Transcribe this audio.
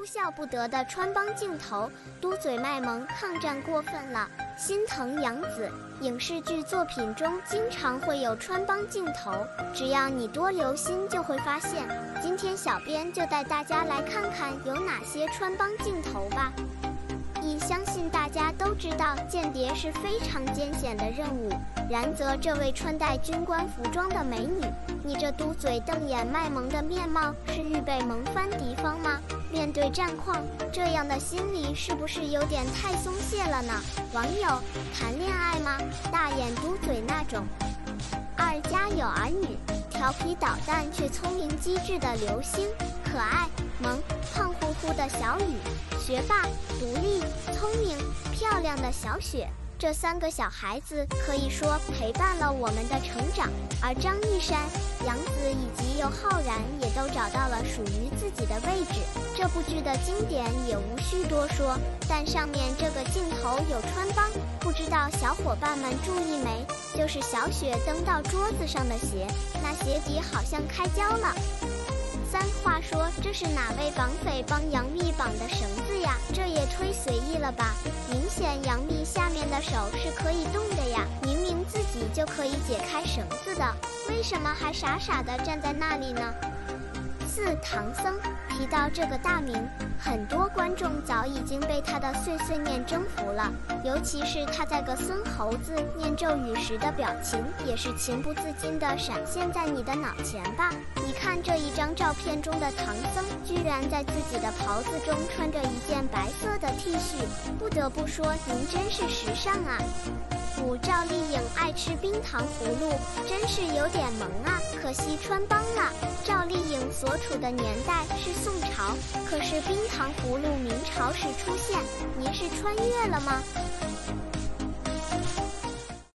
哭笑不得的穿帮镜头，嘟嘴卖萌抗战过分了，心疼杨紫。影视剧作品中经常会有穿帮镜头，只要你多留心就会发现。今天小编就带大家来看看有哪些穿帮镜头吧。相信大家都知道间谍是非常艰险的任务，然则这位穿戴军官服装的美女，你这嘟嘴瞪眼卖萌的面貌是预备萌翻敌方吗？面对战况，这样的心理是不是有点太松懈了呢？网友谈恋爱吗？大眼嘟嘴那种。二家有儿女，调皮捣蛋却聪明机智的刘星，可爱萌胖乎乎的小雨，学霸独立聪明漂亮的小雪。这三个小孩子可以说陪伴了我们的成长，而张一山、杨紫以及尤浩然也都找到了属于自己的位置。这部剧的经典也无需多说，但上面这个镜头有穿帮，不知道小伙伴们注意没？就是小雪蹬到桌子上的鞋，那鞋底好像开胶了。三话说这是哪位绑匪帮杨幂绑的绳子这也忒随意了吧！明显杨幂下面的手是可以动的呀，明明自己就可以解开绳子的，为什么还傻傻的站在那里呢？唐僧。提到这个大名，很多观众早已经被他的碎碎念征服了，尤其是他在个孙猴子念咒语时的表情，也是情不自禁地闪现在你的脑前吧？你看这一张照片中的唐僧，居然在自己的袍子中穿着一件白色的 T 恤，不得不说您真是时尚啊！五赵丽颖爱吃冰糖葫芦，真是有点萌啊，可惜穿帮了。赵丽颖所处的年代是宋朝，可是冰糖葫芦明朝时出现，您是穿越了吗？